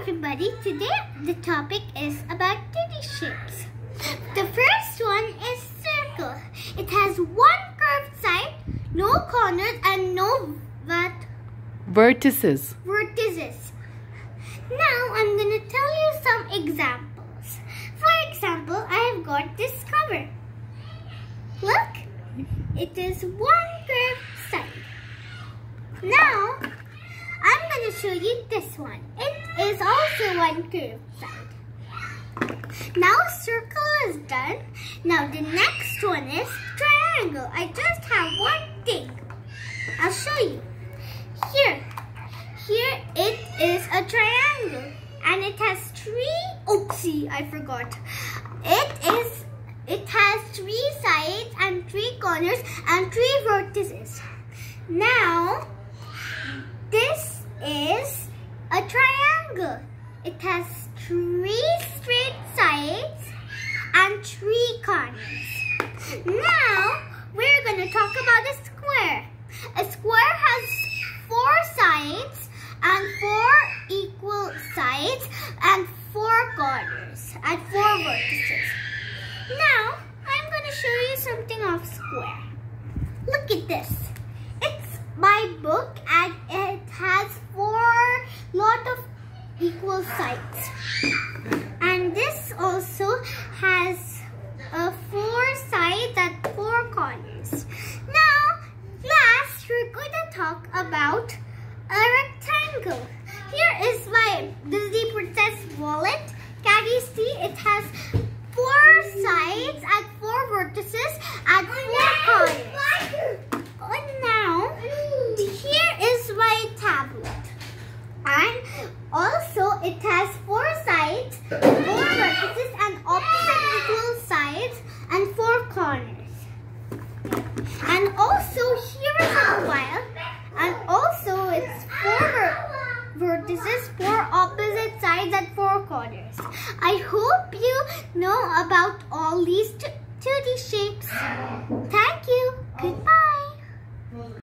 everybody, today the topic is about 2D shapes. The first one is circle. It has one curved side, no corners and no what? Vertices. vertices. Now I'm going to tell you some examples. For example, I have got this cover. Look, it is one curved side. Now, I'm going to show you this one. It is also one curved side. Now circle is done. Now the next one is triangle. I just have one thing. I'll show you. Here, here it is a triangle and it has three, oopsie, I forgot. It is, it has three sides and three corners and three vertices. Now, is a triangle. It has three straight sides and three corners. Now, we're going to talk about a square. A square has four sides and four equal sides and four corners and four vertices. Now, I'm going to show you something of square. Look at this. It's my book and it has four lot of equal sides. And this also has uh, four sides and four corners. Now, last we're going to talk about a rectangle. Here is my Disney Princess wallet. Can you see it has four sides and four vertices and four corners. And now, here is my tablet. And also it has four sides, four vertices and opposite equal sides and four corners. And also here is a mobile and also it's four vertices, four opposite sides and four corners. I hope you know about all these 2D shapes.